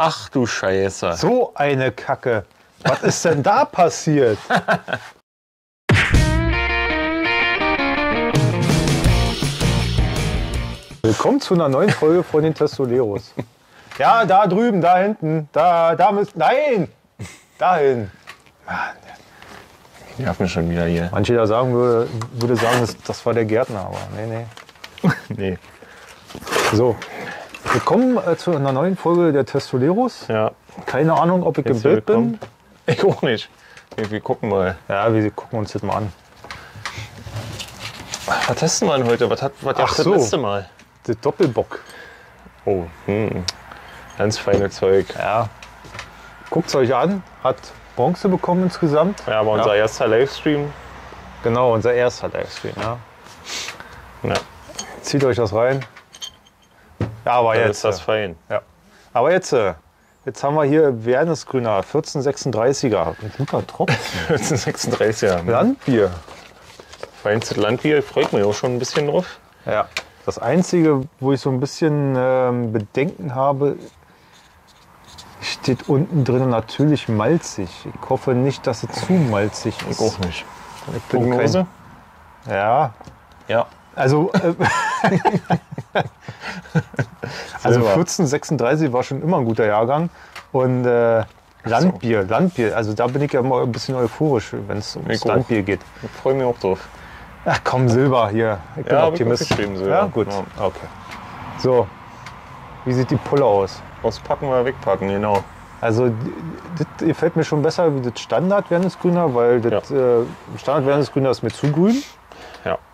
Ach du Scheiße. So eine Kacke. Was ist denn da passiert? Willkommen zu einer neuen Folge von den Testoleros. Ja, da drüben, da hinten, da, da müsst, nein, dahin. Die nervt mich schon wieder hier. Manche da sagen würde, würde sagen, das, das war der Gärtner, aber nee, nee. Nee. So, willkommen äh, zu einer neuen Folge der Testoleros. Ja. Keine Ahnung, ob ich im Herzlich Bild bin. Ich auch nicht. Wir, wir gucken mal. Ja, wir gucken uns das mal an. Was testen wir denn heute? Was hat was Ach das so. letzte Mal? Der Doppelbock. Oh, hm. Ganz feine Zeug. Ja. Guckt es euch an. Hat Bronze bekommen insgesamt. Ja, aber unser erster Livestream. Genau, unser erster Livestream. Ja. Ja, Zieht euch das rein. Ja, aber dann jetzt. ist das fein. Ja. Aber jetzt, äh, jetzt haben wir hier Wernesgrüner 1436er. Ein guter Tropfen. 36er. Landbier. Feinstes Landbier. Freut mich auch schon ein bisschen drauf. Ja. Das Einzige, wo ich so ein bisschen ähm, Bedenken habe, steht unten drin natürlich malzig. Ich hoffe nicht, dass es zu malzig ist. Ich auch nicht. Ich bin Prognose? Kein, ja, Ja. also, äh, also Silber. 1436 war schon immer ein guter Jahrgang. Und äh, Landbier, Landbier, also da bin ich ja immer ein bisschen euphorisch, wenn es ums. Landbier geht. Ich freue mich auch drauf. Ach komm, Silber hier. Ich bin Ja, hab ich Optimist. aufgeschrieben, Silber. Ja, gut. Ja. Okay. So, wie sieht die Pulle aus? Auspacken oder wegpacken, genau. Also, das gefällt mir schon besser wie das Standard Wernesgrüner, weil das äh, Standard Wernesgrüner ist mir zu grün.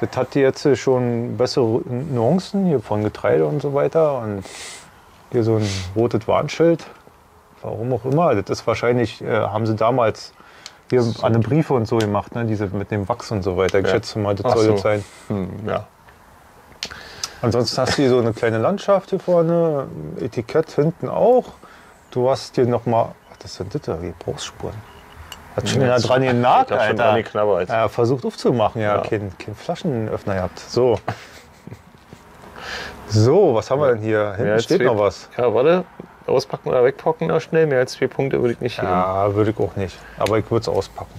Das hat jetzt schon bessere Nuancen hier von Getreide und so weiter. Und hier so ein rotes Warnschild. Warum auch immer. Das ist wahrscheinlich, äh, haben sie damals hier an den Briefe und so gemacht, ne? diese mit dem Wachs und so weiter. Ich Ja. schätze mal, das Ach soll so. das sein. Hm, ja. Ansonsten hast du hier so eine kleine Landschaft hier vorne, Etikett hinten auch. Du hast hier nochmal, was ist denn das da, Gebrauchsspuren? Hat schon wieder dran genagt, hab schon dran Alter. geknabbert. Ja, versucht aufzumachen, ja, Ja. Kein, kein Flaschenöffner gehabt. So. So, was haben wir denn hier? Hinten als steht noch was. Ja, warte. Auspacken oder wegpacken noch schnell. Mehr als vier Punkte würde ich nicht geben. Ja, würde ich auch nicht. Aber ich würde es auspacken.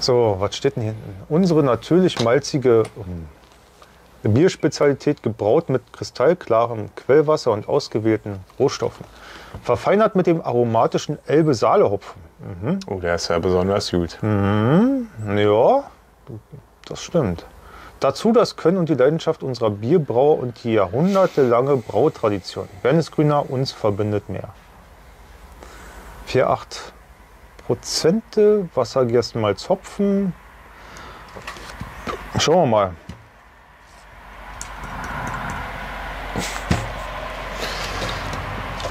So, was steht denn hier hinten? Unsere natürlich malzige ähm, Bierspezialität gebraut mit kristallklarem Quellwasser und ausgewählten Rohstoffen. Verfeinert mit dem aromatischen Elbe-Saale-Hopfen. Oh, der ist ja besonders gut. Ja, das stimmt. Dazu das Können und die Leidenschaft unserer Bierbrauer und die jahrhundertelange Brautradition. Wernesgrüner uns verbindet mehr. 4,8 Prozente, Wassergerstenmalz, Hopfen. Schauen wir mal.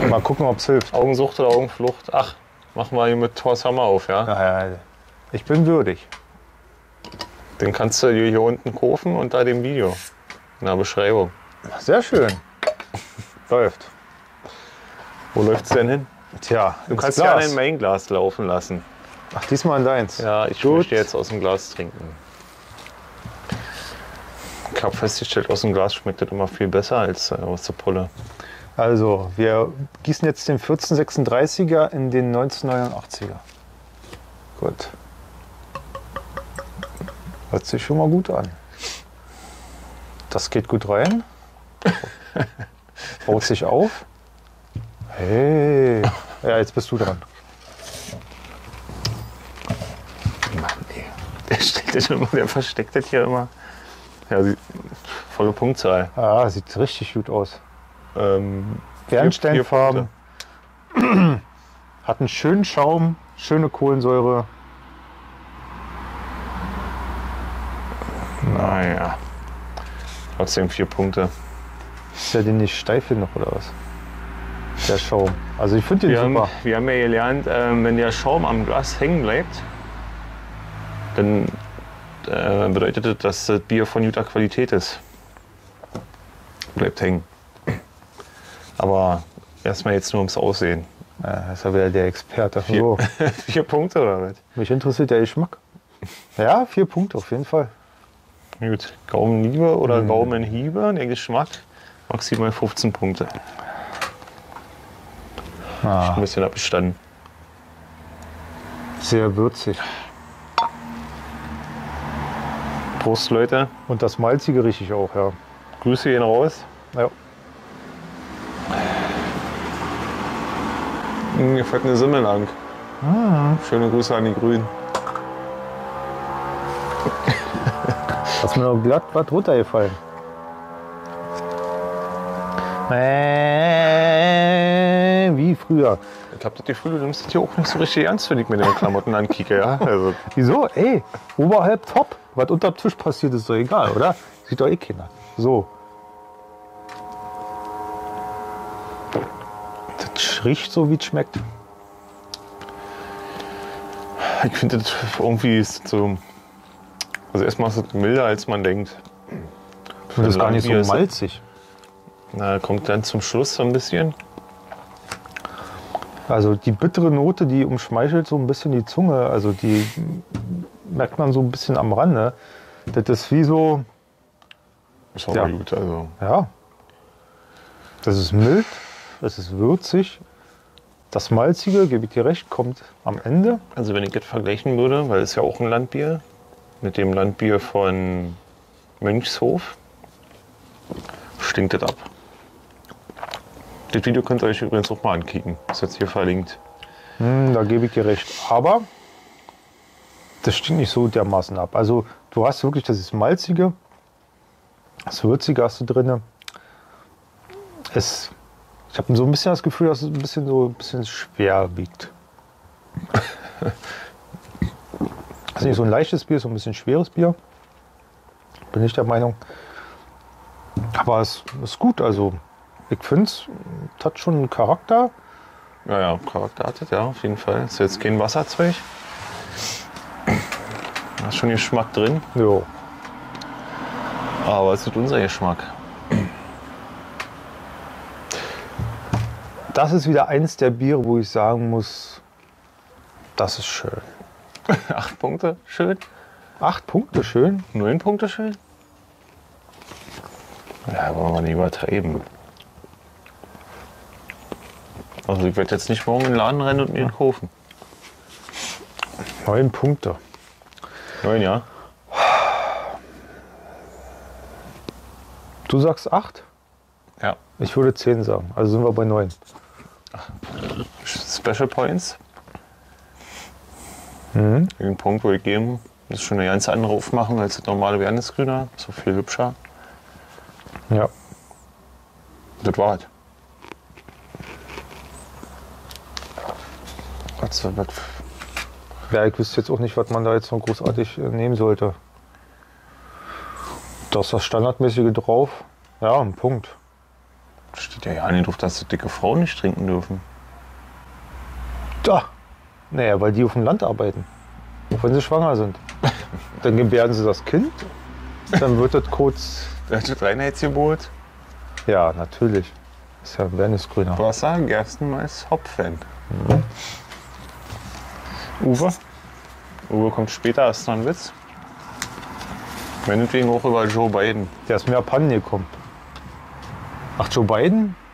Mal gucken, ob es hilft. Augensucht oder Augenflucht? Ach, machen wir hier mit Thor's Hammer auf, ja? Ja, ja, ich bin würdig. Den kannst du dir hier unten kaufen unter dem Video. In der Beschreibung. Sehr schön. Läuft. Wo läuft's denn hin? Tja, Du kannst ja in mein Glas laufen lassen. Ach, diesmal in deins. Ja, ich Gut. möchte jetzt aus dem Glas trinken. Ich habe festgestellt, aus dem Glas schmeckt das immer viel besser als äh, aus der Pulle. Also, wir gießen jetzt den 1436er in den 1989er. Gut. Hört sich schon mal gut an. Das geht gut rein. Baut sich auf. Hey. Ja, jetzt bist du dran. Mann, ey. Der stellt das immer, der versteckt das hier immer. Ja, volle Punktzahl. Ah, sieht richtig gut aus. Ähm, Bernsteinfarben. Hat einen schönen Schaum, schöne Kohlensäure. Naja. Trotzdem vier Punkte. Ist der denn nicht steif noch oder was? Der Schaum. Also ich finde den Wir haben, super. wir haben ja gelernt, ähm, wenn der Schaum am Glas hängen bleibt, dann äh, bedeutet das, dass das Bier von guter Qualität ist. Bleibt hängen. Aber erstmal jetzt nur ums Aussehen. Ja, das ist ja wieder der Experte. Vier, So, vier Punkte oder was? mich interessiert der Geschmack. Ja, vier Punkte auf jeden Fall. Gut. Gaumenliebe oder Gaumenhiebe, der Geschmack, maximal 15 Punkte. Ah, Ein bisschen abgestanden. sehr würzig. Prost, Leute. Und das Malzige richtig auch, ja. Grüße gehen raus. ja. Mir fällt eine Simmel lang. Schöne Grüße an die Grünen. Hast mir noch glatt was runtergefallen. Äh, wie früher. Ich habe das Gefühl, du nimmst das hier auch nicht so richtig ernst, wenn ich mir deine Klamotten ankicke. Ja? Also, Wieso? Ey, oberhalb top. Was unter dem Tisch passiert, ist doch egal, oder? Sieht doch eh keiner. So. Das riecht so, wie es schmeckt. ich finde das irgendwie so. Also erstmal ist es milder, als man denkt. Und das ist gar nicht so malzig. Na, kommt dann zum Schluss so ein bisschen. Also die bittere Note, die umschmeichelt so ein bisschen die Zunge. Also die merkt man so ein bisschen am Rande. Das ist wie so, Ist auch Ja. gut. Also, ja, das ist mild, das ist würzig. Das Malzige, gebe ich dir recht, kommt am Ende. also wenn ich das vergleichen würde, weil es ja auch ein Landbier, mit dem Landbier von Mönchshof, stinkt das ab. Das Video könnt ihr euch übrigens auch mal ankicken. Ist jetzt hier verlinkt. Hm, da gebe ich dir recht. Aber das stinkt nicht so dermaßen ab. Also du hast wirklich das ist Malzige, das Würzige hast du drin. Es, ich habe so ein bisschen das Gefühl, dass es ein bisschen so ein bisschen schwer wiegt. Das ist nicht so ein leichtes Bier, so ein bisschen schweres Bier. Bin ich der Meinung. Aber es ist gut. Also ich finde es hat schon einen Charakter. Ja, ja, Charakter hat das, ja, auf jeden Fall. Ist jetzt kein Wasserzeug. Da ist schon Geschmack drin, Jo. aber es ist unser Geschmack. Das ist wieder eins der Biere, wo ich sagen muss, das ist schön. Acht Punkte, schön. Acht Punkte, schön. Neun Punkte, schön. Ja, wollen wir nicht übertreiben. Also ich werde jetzt nicht morgen in den Laden rennen und mir ihn kaufen. Neun Punkte. Neun, ja. Du sagst acht? Ja. Ich würde zehn sagen. Also sind wir bei neun. Special Points. Mhm. Den Punkt würde ich geben. Das ist schon eine ganz andere Aufmachung als das normale Wernesgrüner. So viel hübscher. Ja. Das war es. Was, was, Ja, ich wüsste jetzt auch nicht, was man da jetzt noch großartig äh, nehmen sollte. Da ist das Standardmäßige drauf. Ja, ein Punkt. steht ja ja nicht drauf, dass dicke Frauen nicht trinken dürfen. Da. Naja, weil die auf dem Land arbeiten. Auch wenn sie schwanger sind. Dann gebären sie das Kind. Dann wird das kurz. Das Reinheitsgebot. Ja, natürlich. Ist ja ein Wernesgrüner. Wasser, Gerstenmais, Hopfen. Uwe? Uwe kommt später, du noch einen Witz? Meinetwegen auch über Joe Biden. Der ist mir abhanden gekommen. Ach, Joe Biden?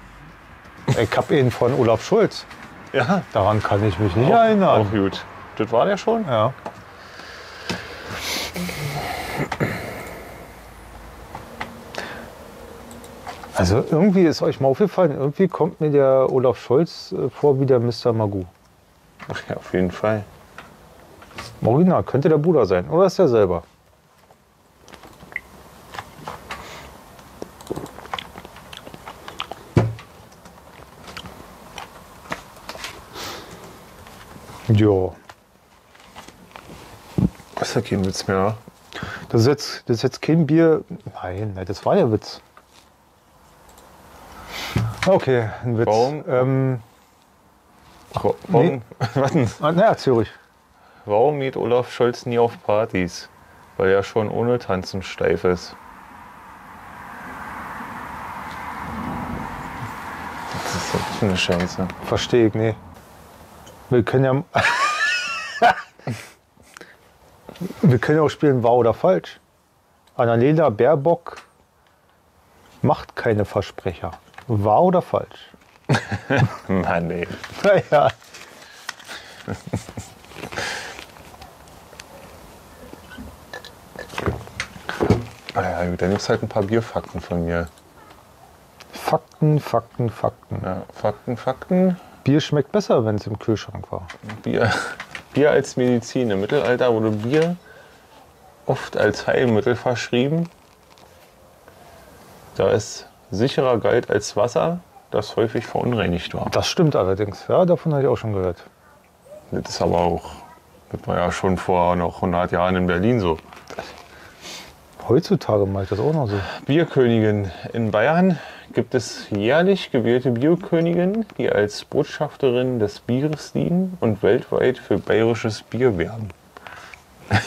Ich hab ihn von Olaf Schulz. Ja, Daran kann ich mich nicht auch erinnern. gut. Das war der schon? Ja. Also irgendwie ist euch mal aufgefallen, irgendwie kommt mir der Olaf Scholz äh, vor wie der Mr. Magoo. Ach ja, auf jeden Fall. Original, könnte der Bruder sein. Oder ist der selber? Jo. Das ist ja kein Witz mehr. Das ist, jetzt, das ist jetzt kein Bier. Nein, nein, das war der Witz. Okay, ein Witz. Warum? Ähm, Wa- Warum, warten, ah, na, erzähl ruhig. warum geht Olaf Scholz nie auf Partys? Weil er schon ohne Tanzen steif ist. Das ist doch eine Scheiße. Verstehe ich, nee. Wir können ja. Wir können ja auch spielen wahr oder falsch. Annalena Baerbock macht keine Versprecher. Wahr oder falsch? Mann, ey. Naja. Naja, gut, dann gibt es halt ein paar Bierfakten von mir. Fakten, Fakten, Fakten. Ja, Fakten, Fakten. Bier schmeckt besser, wenn es im Kühlschrank war. Bier, Bier als Medizin. Im Mittelalter wurde Bier oft als Heilmittel verschrieben, da es sicherer galt als Wasser, das häufig verunreinigt war. Das stimmt allerdings. Ja, davon habe ich auch schon gehört. Das ist aber auch, das war ja schon vor noch 100 Jahren in Berlin so. Heutzutage mache ich das auch noch so. Bierkönigin. In Bayern gibt es jährlich gewählte Bierköniginnen, die als Botschafterin des Bieres dienen und weltweit für bayerisches Bier werben.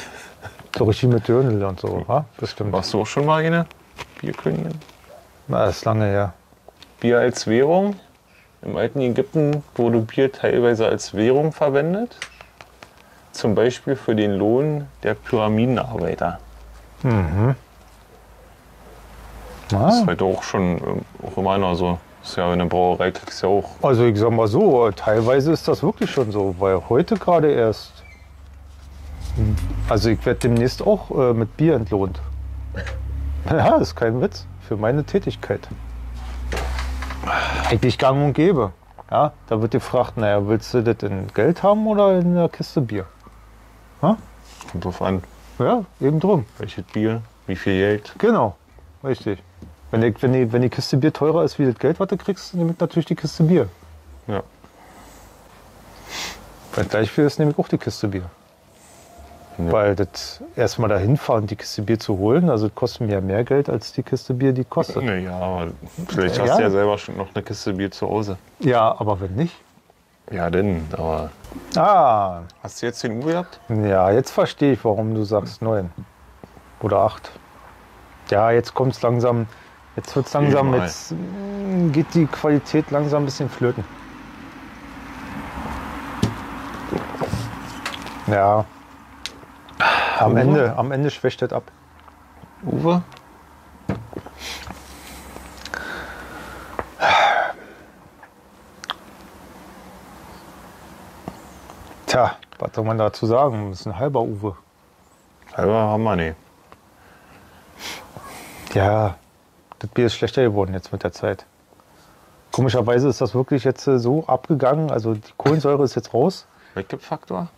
So richtig mit Dönel und so, ja? Bestimmt. Warst du auch schon mal eine Bierkönigin? Na, das ist lange her. Bier als Währung. Im alten Ägypten wurde Bier teilweise als Währung verwendet. Zum Beispiel für den Lohn der Pyramidenarbeiter. Das ist heute auch schon ähm, auch immer noch so. Das ist ja in der Brauerei kriegst du ja auch. also ich sag mal so, teilweise ist das wirklich schon so, weil heute gerade erst. Also ich werde demnächst auch äh, mit Bier entlohnt. Ja, das ist kein Witz. Für meine Tätigkeit. Eigentlich gang und gäbe. Ja, da wird gefragt, naja, willst du das in Geld haben oder in einer Kiste Bier? Kommt drauf an, Ja, eben drum. welches Bier, wie viel Geld. Genau, richtig. Wenn die, wenn, die, wenn die Kiste Bier teurer ist wie das Geld, was du kriegst, nehme ich natürlich die Kiste Bier. Ja. Weil gleich viel ist, nehme ich auch die Kiste Bier. Ja. Weil das erstmal dahin fahren, die Kiste Bier zu holen, also das kostet mir ja mehr Geld als die Kiste Bier, die kostet. Naja, aber vielleicht Ja. hast du ja selber schon noch eine Kiste Bier zu Hause. Ja, aber wenn nicht. Ja, denn, aber. Ah, Hast du jetzt den Uwe gehabt? ja, jetzt verstehe ich, warum du sagst neun. Oder acht. Ja, jetzt kommt es langsam, jetzt wird es langsam, Viermal. jetzt mm, geht die Qualität langsam ein bisschen flöten. Ja. Am Uwe? Ende, am Ende schwächt das ab. Uwe? Tja, was soll man dazu sagen? Das ist ein halber Uwe. Halber haben wir nicht. Ja, das Bier ist schlechter geworden jetzt mit der Zeit. Komischerweise ist das wirklich jetzt äh, so abgegangen. Also die Kohlensäure ist jetzt raus. Weggefaktor?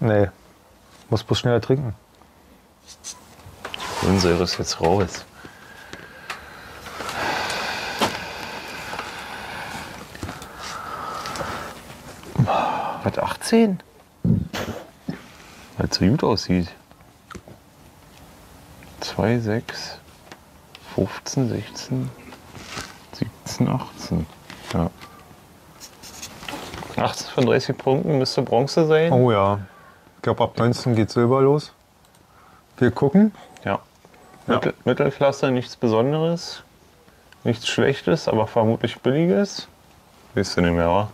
Nee, muss bloß schneller trinken. Kohlensäure ist jetzt raus. Was, 18? Weil es so gut aussieht. 2, 6, 15, 16, 17, 18. Ja. 18 von 30 Punkten müsste Bronze sein. Oh ja, ich glaube ab 19 geht Silber los. Wir gucken. Ja. Ja. Mittel, Mittelklasse, nichts Besonderes, nichts Schlechtes, aber vermutlich Billiges. Weißt du nicht mehr, wa?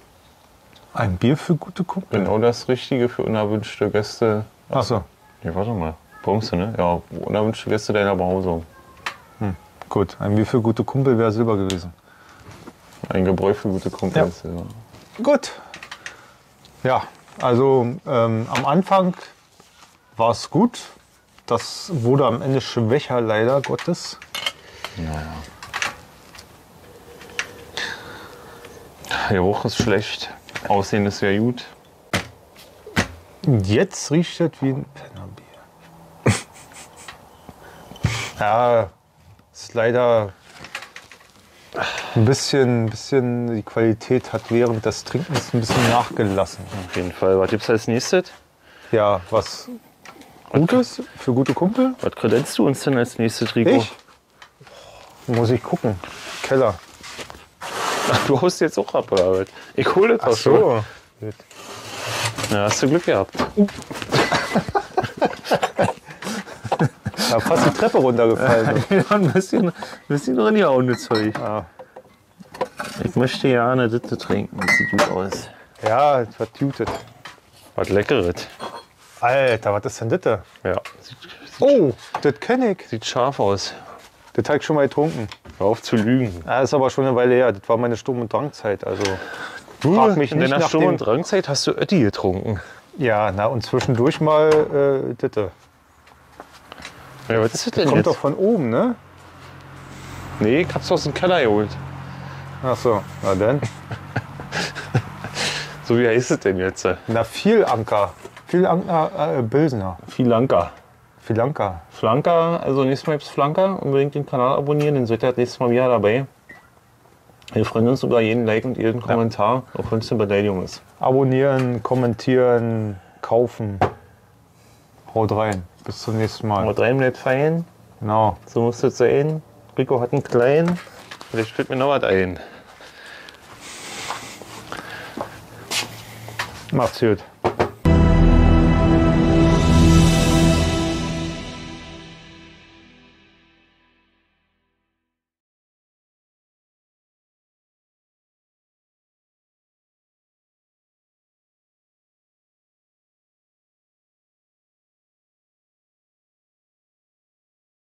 Ein Bier für gute Kumpel. Genau das Richtige für unerwünschte Gäste. Achso, Nee, warte mal. Bronze, ne? Ja, unerwünschte Gäste deiner Behausung. Gut. Ein Bier für gute Kumpel wäre Silber gewesen. Ein Gebräu für gute Kumpels. Ja. Gut. Ja, also ähm, am Anfang war es gut. Das wurde am Ende schwächer, leider Gottes. Geruch ist schlecht. Aussehen ist ja gut. Und jetzt riecht es wie ein Pennerbier. ja, ist leider ein bisschen, bisschen, die Qualität hat während des Trinkens ein bisschen nachgelassen. Auf jeden Fall. Was gibt's als nächstes? Ja, was Gutes für gute Kumpel? Was kredenzt du uns denn als nächstes, Rico? Ich? Muss ich gucken. Keller. Ach, du haust jetzt auch ab, oder was? Ich hole das auch schon. Gut. Ja, hast du Glück gehabt. Da fast die Treppe runtergefallen. Ja, ein bisschen, ein bisschen drin hier ohne Zeug. Ja. Ich möchte gerne das trinken. Das sieht gut aus. ja, es war tutet. Was Leckeres. Alter, was ist denn das? da? Ja. Sieht, sieht, Oh, das kenne ich. sieht scharf aus. Das habe ich schon mal getrunken. Hör auf zu lügen. Ja, ist aber schon eine Weile her. Das war meine Sturm- und Drangzeit. Also frag mich in nicht deiner Sturm- und Drangzeit hast du Ötti getrunken. Ja, na und zwischendurch mal äh, Ditte. Ja, was ist das denn Kommt jetzt? doch von oben, ne? Nee, ich hab's aus dem Keller geholt. Ach so, na dann. So wie heißt es denn jetzt? Na, viel Anker. Viel Anker äh, Bilsener. Filanka. Viel Anker. Flanker, also nächstes Mal gibt's Flanker. Unbedingt den Kanal abonnieren, dann seid ihr das nächste Mal wieder dabei. Wir freuen uns über jeden Like und jeden Kommentar, auch wenn es eine Beleidigung ist. Abonnieren, kommentieren, kaufen. Haut rein. Bis zum nächsten Mal. Aber drei bleibt feiern, Genau. so muss das sein. Rico hat einen kleinen, vielleicht fällt mir noch was ein. Macht's gut.